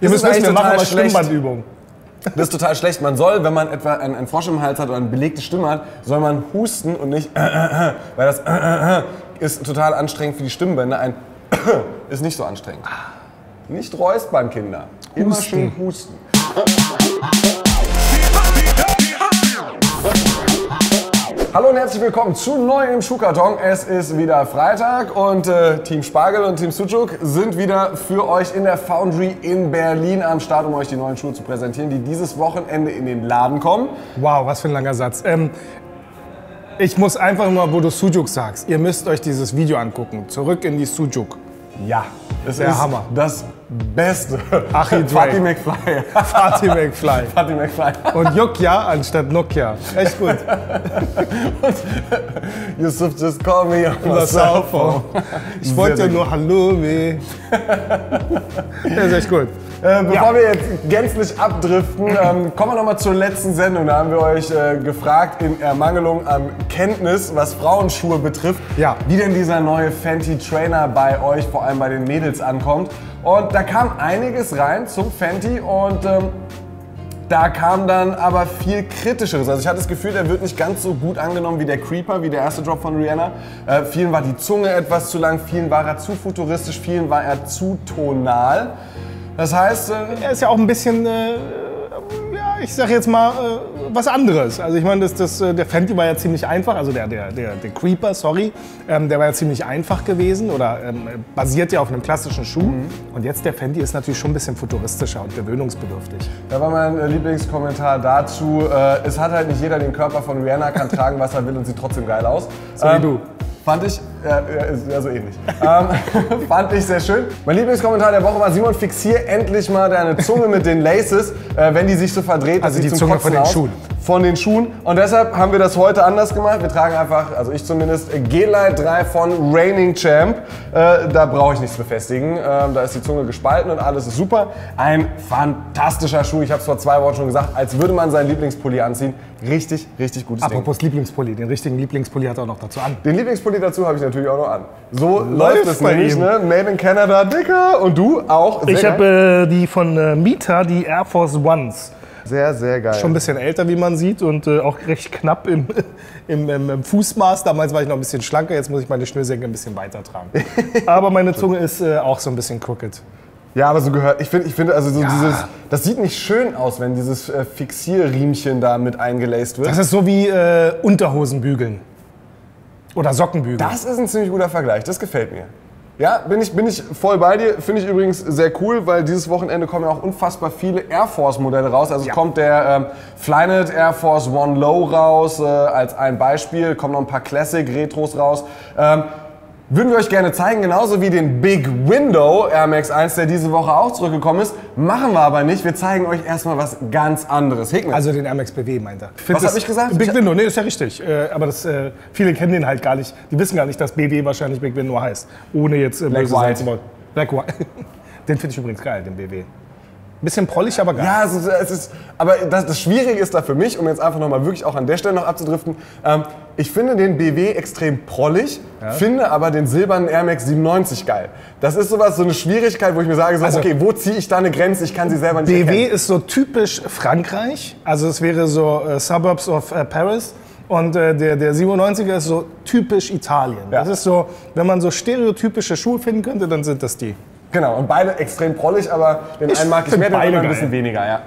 Ihr müsst wissen, wir machen mal schlecht. Stimmbandübung. Das ist total schlecht. Man soll, wenn man etwa einen, einen Frosch im Hals hat oder eine belegte Stimme hat, soll man husten und nicht weil das ist total anstrengend für die Stimmbänder. Ein ist nicht so anstrengend. Nicht räuspern, Kinder. Immer Husten. schön husten. Hallo und herzlich willkommen zu Neu im Schuhkarton. Es ist wieder Freitag und äh, Team Spargel und Team Sucuk sind wieder für euch in der Foundry in Berlin am Start, um euch die neuen Schuhe zu präsentieren, die dieses Wochenende in den Laden kommen. Wow, was für ein langer Satz. Ähm, ich muss einfach nur, wo du Sujuk sagst, ihr müsst euch dieses Video angucken. Zurück in die Sujuk. Ja, es Der ist Hammer. das Beste. Achi Fatty Dre. McFly. Fatih McFly. Fatty McFly. Und Jokja anstatt Nokia. Echt gut. Yusuf, just call me on my Das cell phone. Ich wollte ja nur Hallo, weh. Der ist echt gut. Äh, bevor Ja. wir jetzt gänzlich abdriften, ähm, kommen wir nochmal zur letzten Sendung. Da haben wir euch äh, gefragt, in Ermangelung an Kenntnis, was Frauenschuhe betrifft, Ja. wie denn dieser neue Fenty Trainer bei euch, vor allem bei den Mädels, ankommt. Und da kam einiges rein zum Fenty und ähm, da kam dann aber viel Kritischeres. Also ich hatte das Gefühl, der wird nicht ganz so gut angenommen wie der Creeper, wie der erste Drop von Rihanna. Äh, vielen war die Zunge etwas zu lang, vielen war er zu futuristisch, vielen war er zu tonal. Das heißt, äh, Er ist ja auch ein bisschen, äh, ja, ich sag jetzt mal, äh, was anderes. Also ich meine, das, das, äh, der Fenty war ja ziemlich einfach, also der, der, der, der Creeper, sorry, ähm, der war ja ziemlich einfach gewesen oder ähm, basiert ja auf einem klassischen Schuh. Und jetzt der Fenty ist natürlich schon ein bisschen futuristischer und gewöhnungsbedürftig. da war mein äh, Lieblingskommentar dazu, äh, es hat halt nicht jeder den Körper von Rihanna, kann tragen, was er will und sieht trotzdem geil aus. So wie du. Fand ich, ja, so ähnlich. ähm, fand ich sehr schön. Mein Lieblingskommentar der Woche war, Simon, fixier endlich mal deine Zunge mit den Laces, äh, wenn die sich so verdreht. Also die Zunge Kotzen von den aus. Schuhen. Von den Schuhen. Und deshalb haben wir das heute anders gemacht. Wir tragen einfach, also ich zumindest, G-Light 3 von Reigning Champ. Äh, da brauche ich nichts befestigen. Ähm, da ist die Zunge gespalten und alles ist super. Ein fantastischer Schuh. Ich habe es vor zwei Wochen schon gesagt, als würde man seinen Lieblingspulli anziehen. Richtig, richtig gutes Ding. Apropos Lieblingspulli, den richtigen Lieblingspulli hat er auch noch dazu an. Den Lieblingspulli dazu habe ich natürlich auch noch an. So läuft es bei nämlich, ne? Made in Canada, dicker. Und du auch. Sehr Ich habe äh, die von äh, Mita, die Air Force Ones. Sehr, sehr geil. Schon ein bisschen älter, wie man sieht, und äh, auch recht knapp im, im, im, im Fußmaß. Damals war ich noch ein bisschen schlanker, jetzt muss ich meine Schnürsenkel ein bisschen weiter tragen. Aber meine Zunge ist äh, auch so ein bisschen crooked. Ja, aber so gehört. Ich finde, ich finde, also so dieses. Das sieht nicht schön aus, wenn dieses äh, Fixierriemchen da mit eingelaced wird. Das ist so wie äh, Unterhosen bügeln. Oder Socken bügeln. Das ist ein ziemlich guter Vergleich. Das gefällt mir. Ja, bin ich, bin ich voll bei dir. Finde ich übrigens sehr cool, weil dieses Wochenende kommen ja auch unfassbar viele Air Force Modelle raus. Also Ja. kommt der ähm, Flynet Air Force One Low raus äh, als ein Beispiel. Kommen noch ein paar Classic Retros raus. Ähm, würden wir euch gerne zeigen, genauso wie den Big Window Air Max 1, der diese Woche auch zurückgekommen ist. Machen wir aber nicht. Wir zeigen euch erstmal was ganz anderes. Hickman. Also den Air Max BW meint er. find Was das- hab ich gesagt? Big Ich- Window, nee, ist ja richtig. Äh, aber das, äh, viele kennen den halt gar nicht. Die wissen gar nicht, dass BW wahrscheinlich Big Window heißt. Ohne jetzt äh, Black White. zu wollen. Black White. Den finde ich übrigens geil, den BW. Bisschen prollig, aber geil. Ja, es ist, es ist aber das, das Schwierige ist da für mich, um jetzt einfach nochmal wirklich auch an der Stelle noch abzudriften, ähm, ich finde den BW extrem prollig, finde aber den silbernen Air Max 97 geil. Das ist sowas, so eine Schwierigkeit, wo ich mir sage, so, Also- okay, wo ziehe ich da eine Grenze? Ich kann sie selber nicht BW erkennen. ist so typisch Frankreich. Also es wäre so äh, Suburbs of äh, Paris. Und äh, der, der 97er ist so typisch Italien. Ja. Das ist so, wenn man so stereotypische Schuhe finden könnte, dann sind das die. Genau, und beide extrem prollig, aber den Ich einen mag ich mehr, den anderen ein bisschen weniger, ja.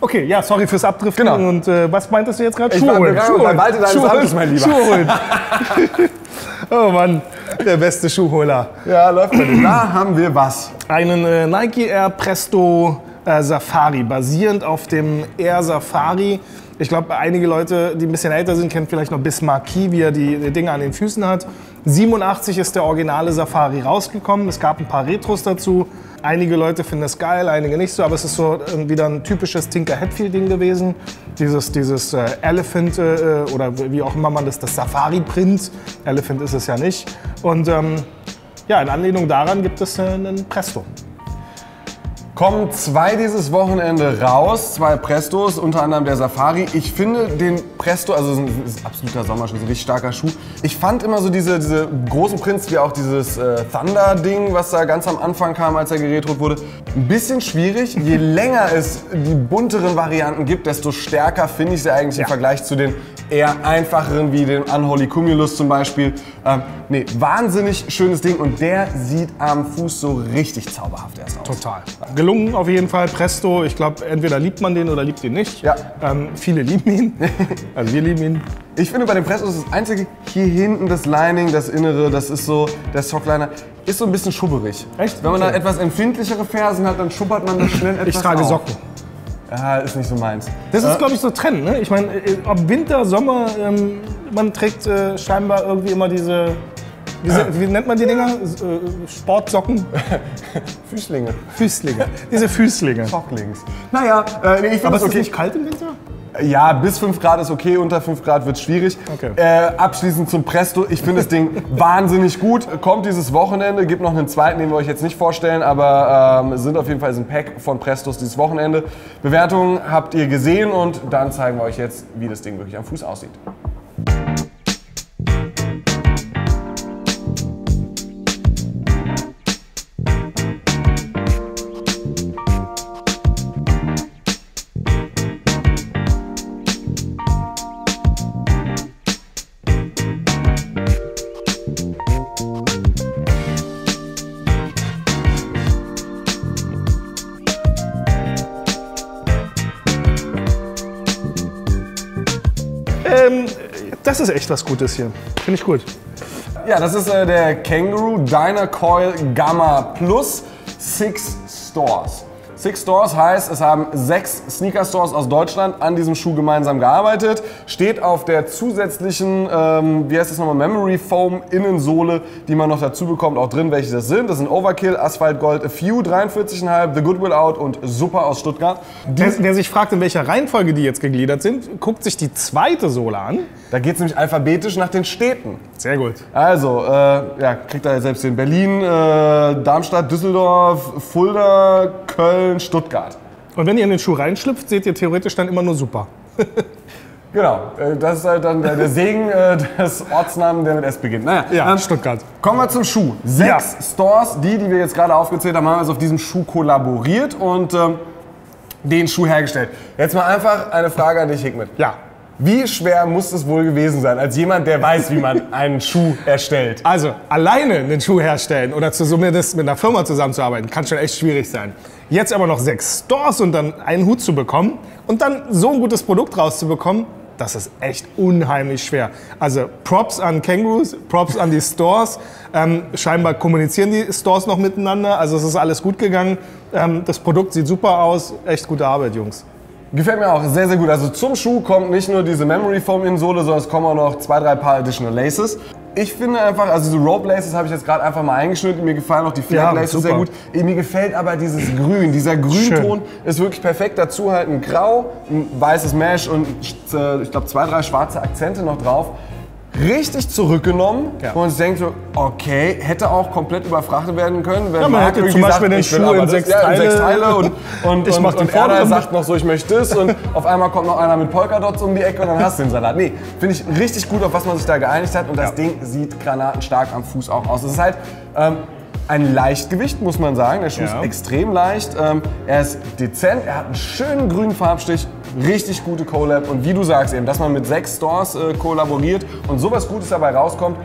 Okay, ja, sorry fürs Abdriften. Genau. Und äh, was meintest du jetzt gerade? Schuhe holen. Schuhe holen. Walte deines Schuhe. Amtes, mein Lieber. Schuhe holen. oh Mann, der beste Schuhholer. Ja, läuft bei dir. Da haben wir was. Einen äh, Nike Air Presto äh, Safari, basierend auf dem Air Safari. Ich glaube, einige Leute, die ein bisschen älter sind, kennen vielleicht noch Bismarcky, wie er die, die Dinge an den Füßen hat. 87 ist der originale Safari rausgekommen. Es gab ein paar Retros dazu. Einige Leute finden es geil, einige nicht so, aber es ist so äh, wieder ein typisches Tinker Hatfield-Ding gewesen. Dieses, dieses äh, Elephant äh, oder wie auch immer man das, das Safari-Print. Elephant ist es ja nicht. Und ähm, ja, in Anlehnung daran gibt es äh, einen Presto. Kommen zwei dieses Wochenende raus, zwei Prestos, unter anderem der Safari. Ich finde den Presto, also es ist ein, absoluter Sommerschuh, ein richtig starker Schuh. Ich fand immer so diese, diese großen Prints, wie auch dieses äh, Thunder-Ding, was da ganz am Anfang kam, als er geretrot wurde, ein bisschen schwierig. Je länger es die bunteren Varianten gibt, desto stärker finde ich sie eigentlich im Vergleich zu den eher einfacheren, wie den Unholy Cumulus zum Beispiel. Ähm, nee, wahnsinnig schönes Ding und der sieht am Fuß so richtig zauberhaft erst aus. Total. Gelungen auf jeden Fall. Presto, ich glaube, entweder liebt man den oder liebt ihn nicht. Ja. Ähm, viele lieben ihn. Also wir lieben ihn. Ich finde bei den Prestos ist das einzige hier hinten das Lining, das Innere, das ist so, der Sockliner, ist so ein bisschen schubberig. Echt? Wenn man da Okay. etwas empfindlichere Fersen hat, dann schubbert man das schnell etwas Ich trage auf. Socken. Ja, ist nicht so meins. Das ist, glaube ich, so Trend. Ne? Ich meine, äh, ob Winter, Sommer, ähm, man trägt äh, scheinbar irgendwie immer diese, diese wie nennt man die Dinger? Äh, Sportsocken? Füßlinge. Füßlinge. diese Füßlinge. Socklings. Naja, äh, nee, ich finde Aber es ist es okay. nicht kalt im Winter? Ja, bis 5 Grad ist okay, unter 5 Grad wird schwierig. Okay. Äh, abschließend zum Presto. Ich finde das Ding wahnsinnig gut. Kommt dieses Wochenende, gibt noch einen zweiten, den wir euch jetzt nicht vorstellen, aber ähm, sind auf jeden Fall ein Pack von Prestos dieses Wochenende. Bewertungen habt ihr gesehen und dann zeigen wir euch jetzt, wie das Ding wirklich am Fuß aussieht. Das ist echt was Gutes hier. Finde ich gut. Ja, das ist äh, der Kangaroo Dynacoil Gamma Plus Six Stores. Six Stores heißt, es haben sechs Sneaker Stores aus Deutschland an diesem Schuh gemeinsam gearbeitet. Steht auf der zusätzlichen, ähm, wie heißt das nochmal, Memory Foam Innensohle, die man noch dazu bekommt, auch drin, welche das sind. Das sind Overkill, Asphalt Gold, A Few 43,5, The Goodwill Out und Super aus Stuttgart. Wer, wer sich fragt, in welcher Reihenfolge die jetzt gegliedert sind, guckt sich die zweite Sohle an. Da geht es nämlich alphabetisch nach den Städten. Sehr gut. Also, äh, ja, kriegt er selbst in Berlin, äh, Darmstadt, Düsseldorf, Fulda, Köln, Stuttgart. Und wenn ihr in den Schuh reinschlüpft, seht ihr theoretisch dann immer nur super. Genau, äh, das ist halt dann der, Segen äh, des Ortsnamen, der mit S beginnt. Naja, Ja, ähm, Stuttgart. kommen wir zum Schuh. Sechs Stores, die, die wir jetzt gerade aufgezählt haben, haben also auf diesem Schuh kollaboriert und ähm, den Schuh hergestellt. Jetzt mal einfach eine Frage an dich, Hikmet. Ja. Wie schwer muss es wohl gewesen sein, als jemand, der weiß, wie man einen Schuh erstellt? Also alleine einen Schuh herstellen oder zumindest mit einer Firma zusammenzuarbeiten, kann schon echt schwierig sein. Jetzt aber noch sechs Stores und dann einen Hut zu bekommen und dann so ein gutes Produkt rauszubekommen, das ist echt unheimlich schwer. Also Props an Kangaroos, Props an die Stores. Ähm, scheinbar kommunizieren die Stores noch miteinander, also es ist alles gut gegangen. Ähm, das Produkt sieht super aus, echt gute Arbeit, Jungs. Gefällt mir auch sehr, sehr gut. Also zum Schuh kommt nicht nur diese Memory Foam Innensohle, sondern es kommen auch noch zwei, drei Paar Additional Laces. Ich finde einfach, also diese Rope Laces habe ich jetzt gerade einfach mal eingeschnitten. Mir gefallen auch die Flag Ja, Laces super. sehr gut. Eh, Mir gefällt aber dieses Grün. Dieser Grünton ist wirklich perfekt. Dazu halt ein Grau, ein weißes Mesh und äh, ich glaube zwei, drei schwarze Akzente noch drauf. Richtig zurückgenommen, Ja. wo man sich denkt, so, okay, hätte auch komplett überfrachtet werden können. Wenn Ja, man Marc hätte zum Beispiel den ich will Schuh in das- sechs ja, in sechs Teile. Teile und, und, Ich und, und er vorderen- sagt noch so, ich möchte es und auf einmal kommt noch einer mit Polkadots um die Ecke und dann hast du den Salat. Nee, finde ich richtig gut, auf was man sich da geeinigt hat und das Ding sieht granatenstark am Fuß auch aus. Es ist halt ähm, ein Leichtgewicht, muss man sagen. Der Schuh Ja. ist extrem leicht. Ähm, er ist dezent, er hat einen schönen grünen Farbstich, richtig gute Collab und wie du sagst eben, dass man mit sechs Stores äh, kollaboriert und sowas Gutes dabei rauskommt,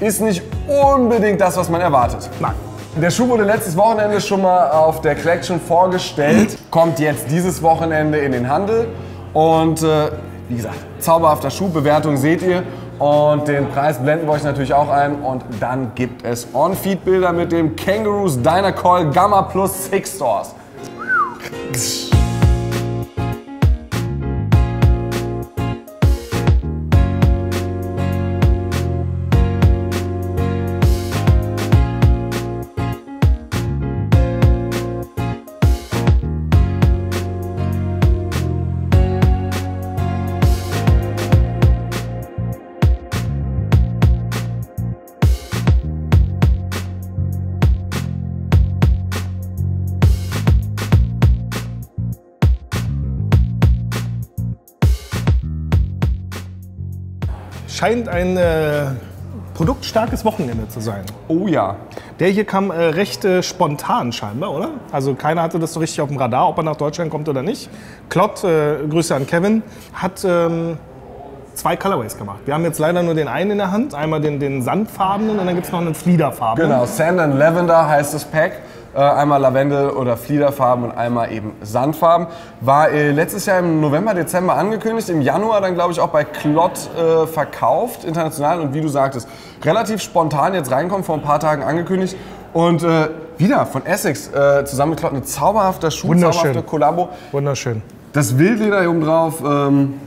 ist nicht unbedingt das, was man erwartet. Nein. Der Schuh wurde letztes Wochenende schon mal auf der Collection vorgestellt, kommt jetzt dieses Wochenende in den Handel und äh, wie gesagt, zauberhafter Schuh, Bewertung seht ihr und den Preis blenden wir euch natürlich auch ein und dann gibt es On-Feed-Bilder mit dem Kangaroos Dynacoil Gamma Plus Six Stores. Scheint ein äh, produktstarkes Wochenende zu sein. Oh ja. Der hier kam äh, recht äh, spontan scheinbar, oder? Also keiner hatte das so richtig auf dem Radar, ob er nach Deutschland kommt oder nicht. Klott, äh, Grüße an Kevin, hat ähm, zwei Colorways gemacht. Wir haben jetzt leider nur den einen in der Hand, einmal den, den sandfarbenen und dann gibt es noch einen fliederfarbenen. Genau, Sand and Lavender heißt das Pack. Äh, einmal Lavendel- oder Fliederfarben und einmal eben Sandfarben. War äh, letztes Jahr im November, Dezember angekündigt, im Januar dann glaube ich auch bei Klott äh, verkauft, international und wie du sagtest, relativ spontan jetzt reinkommen, vor ein paar Tagen angekündigt. Und äh, wieder von Essex äh, zusammen mit Klott, ein zauberhafter Schuh, zauberhafter Kollabo. Wunderschön. Das Wildleder hier oben drauf. Ähm,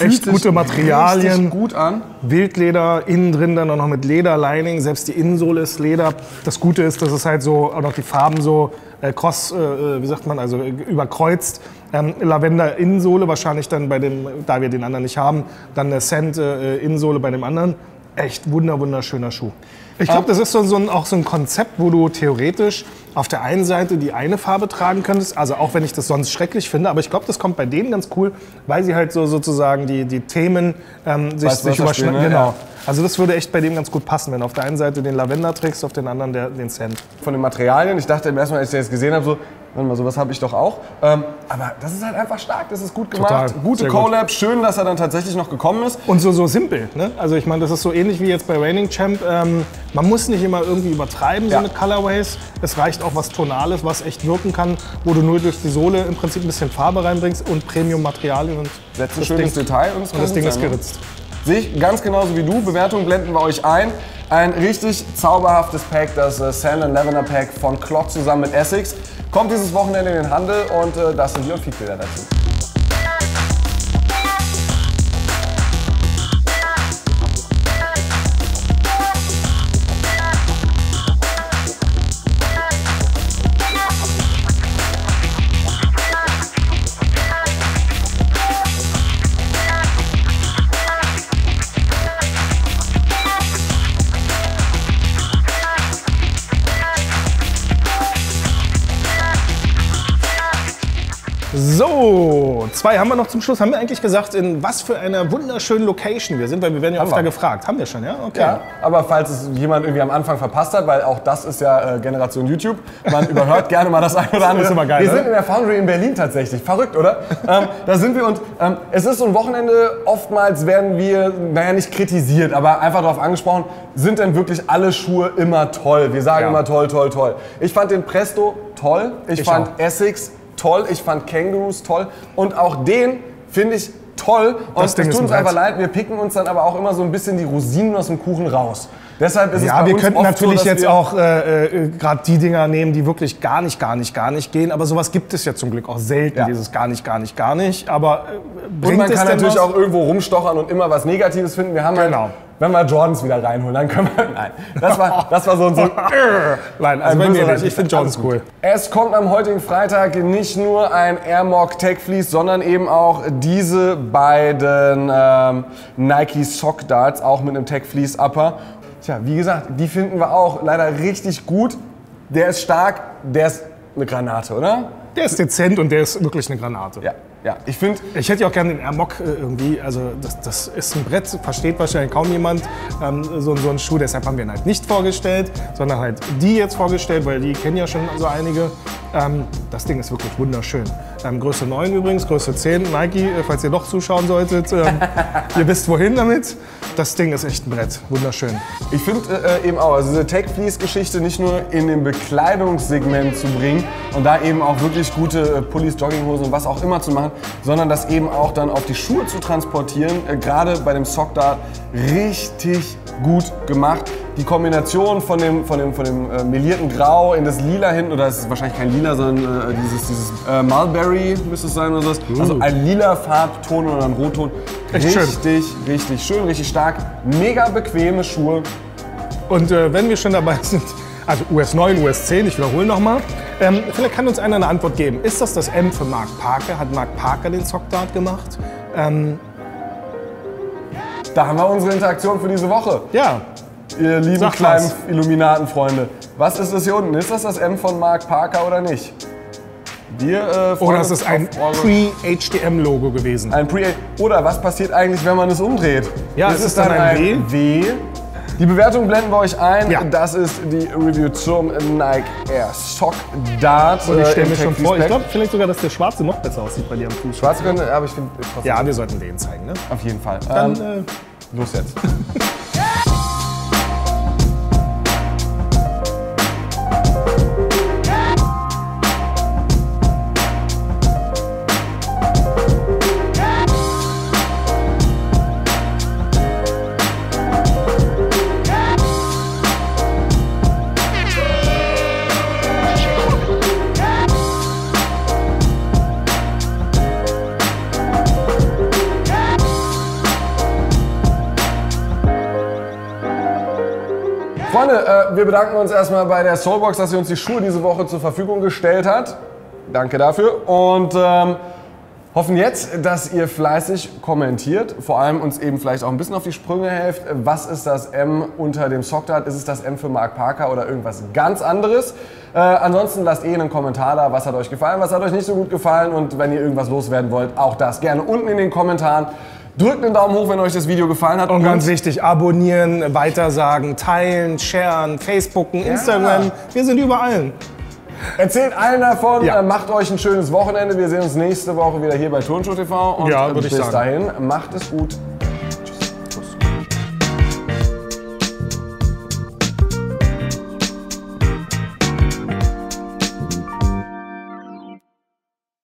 Echt gute Materialien. gut an. Wildleder, innen drin dann auch noch mit Lederlining, selbst die Innensohle ist Leder. Das Gute ist, dass es halt so, auch noch die Farben so äh, cross, äh, wie sagt man, also äh, überkreuzt. Ähm, Lavender Innensohle, wahrscheinlich dann bei dem, da wir den anderen nicht haben, dann eine Sand äh, Innensohle bei dem anderen. Echt wunder, wunderschöner Schuh. Ich glaube, das ist so, so ein, auch so ein Konzept, wo du theoretisch auf der einen Seite die eine Farbe tragen könntest, also auch wenn ich das sonst schrecklich finde, aber ich glaube, das kommt bei denen ganz cool, weil sie halt so sozusagen die, die Themen ähm, sich, sich überschneiden. ne? Genau. Ja. Also das würde echt bei dem ganz gut passen, wenn du auf der einen Seite den Lavender trägst, auf den anderen der, den Sand. von den Materialien. Ich dachte im ersten Mal, als ich das gesehen habe, so, warte mal, sowas habe ich doch auch. Ähm, aber das ist halt einfach stark, das ist gut gemacht. Total, Gute sehr gut. Collab, schön, dass er dann tatsächlich noch gekommen ist. Und so, so simpel. Ne? Also ich meine, das ist so ähnlich wie jetzt bei Raining Champ. Ähm, man muss nicht immer irgendwie übertreiben, Ja. so mit Colorways. Es reicht auch was Tonales, was echt wirken kann, wo du nur durch die Sohle im Prinzip ein bisschen Farbe reinbringst und Premium-Materialien. Und Setzt ein schönes Ding, Detail und und das gut Ding ist sein, ne? geritzt. Sehe ich ganz genauso wie du. Bewertung blenden wir euch ein. Ein richtig zauberhaftes Pack, das äh, Sand and Lavender Pack von Clock zusammen mit Essex. Kommt dieses Wochenende in den Handel und äh, das sind die und Feedbilder dazu. Zwei haben wir noch zum Schluss. Haben wir eigentlich gesagt, in was für einer wunderschönen Location wir sind? Weil wir werden ja Haben öfter wir. gefragt. Haben wir schon, ja? Okay. Ja, aber falls es jemand irgendwie am Anfang verpasst hat, weil auch das ist ja äh, Generation YouTube, man überhört gerne mal das eine oder andere. ist immer geil, wir ne? sind in der Foundry in Berlin tatsächlich. Verrückt, oder? ähm, da sind wir und ähm, es ist so ein Wochenende, oftmals werden wir, naja, nicht kritisiert, aber einfach darauf angesprochen, sind denn wirklich alle Schuhe immer toll? Wir sagen Ja. immer toll, toll, toll. Ich fand den Presto toll, ich, Ich fand auch. Essex toll, ich fand Kangaroos toll und auch den finde ich toll. Und Das es tut uns einfach leid, wir picken uns dann aber auch immer so ein bisschen die Rosinen aus dem Kuchen raus. Deshalb ist es Ja, bei wir könnten natürlich so, jetzt auch äh, äh, gerade die Dinger nehmen, die wirklich gar nicht, gar nicht, gar nicht gehen. Aber sowas gibt es ja zum Glück auch selten, Ja. dieses gar nicht, gar nicht, gar nicht. Aber äh, Und bringt man es kann natürlich was? auch irgendwo rumstochern und immer was Negatives finden. Wir haben Genau. halt, wenn wir Jordans wieder reinholen, dann können wir. Nein, das war, das war so ein. So, Nein, also Ein mir. Ich finde gut. cool. Es kommt am heutigen Freitag nicht nur ein Air Mock Tech Fleece, sondern eben auch diese beiden ähm, Nike Sock Darts, auch mit einem Tech Fleece Upper. Tja, wie gesagt, die finden wir auch leider richtig gut. Der ist stark, der ist eine Granate, oder? Der ist dezent und der ist wirklich eine Granate. Ja, ja. Ich finde, Ich hätte ja auch gerne den Air Mock äh, irgendwie, also das, das ist ein Brett, versteht wahrscheinlich kaum jemand, ähm, so, so ein Schuh, deshalb haben wir ihn halt nicht vorgestellt, sondern halt die jetzt vorgestellt, weil die kennen ja schon so einige. Ähm, das Ding ist wirklich wunderschön. Ähm, Größe 9 übrigens, Größe 10, Nike, äh, falls ihr doch zuschauen solltet, ähm, ihr wisst wohin damit. Das Ding ist echt ein Brett, wunderschön. Ich finde äh, eben auch, also diese Tech-Fleece-Geschichte nicht nur in dem Bekleidungssegment zu bringen und da eben auch wirklich gute äh, Pullis, Jogginghosen und was auch immer zu machen, sondern das eben auch dann auf die Schuhe zu transportieren, äh, gerade bei dem Sock Dart richtig gut gemacht. Die Kombination von dem, von dem, von dem äh, melierten Grau in das Lila hinten, oder es ist wahrscheinlich kein Lila, sondern äh, dieses, dieses äh, Mulberry müsste es sein oder sowas. Also ein lila Farbton oder ein Rotton. Echt schön. richtig, richtig schön, richtig stark. Mega bequeme Schuhe. Und äh, wenn wir schon dabei sind, also US 9, US 10, ich wiederhole nochmal, ähm, vielleicht kann uns einer eine Antwort geben. Ist das das M für Mark Parker? Hat Mark Parker den Sockdart gemacht? Ähm, Da haben wir unsere Interaktion für diese Woche. ja, Ihr lieben Sag kleinen was. Illuminatenfreunde. Was ist das hier unten? Ist das das M von Mark Parker oder nicht? dir, äh, Oder es ist ein Pre-HDM-Logo gewesen. Ein Pre Oder was passiert eigentlich, wenn man es umdreht? Ja, ist es ist dann ein W. Die Bewertung blenden wir euch ein. Ja. Das ist die Review zum Nike Air Sock Dart. Und ich äh, stelle mir schon vor, ich glaube vielleicht sogar, dass der schwarze noch besser aussieht bei dir am Fuß. Schwarz könnte, aber ich finde. Ja, wir sollten den zeigen, ne? Auf jeden Fall. Dann, ähm, äh, los jetzt. Freunde, äh, wir bedanken uns erstmal bei der Soulbox, dass sie uns die Schuhe diese Woche zur Verfügung gestellt hat. Danke dafür. Und ähm, hoffen jetzt, dass ihr fleißig kommentiert, vor allem uns eben vielleicht auch ein bisschen auf die Sprünge helft. Was ist das M unter dem Sockdart? Ist es das M für Mark Parker oder irgendwas ganz anderes? Äh, ansonsten lasst eh einen Kommentar da. Was hat euch gefallen? Was hat euch nicht so gut gefallen? Und wenn ihr irgendwas loswerden wollt, auch das gerne unten in den Kommentaren. Drückt einen Daumen hoch, wenn euch das Video gefallen hat. Und ganz wichtig, abonnieren, weitersagen, teilen, sharen, Facebooken, Instagram. Wir sind überall. Erzählt allen davon, Ja. äh, macht euch ein schönes Wochenende. Wir sehen uns nächste Woche wieder hier bei Turnshow TV. Und Ja, äh, würde ich bis sagen. dahin, macht es gut.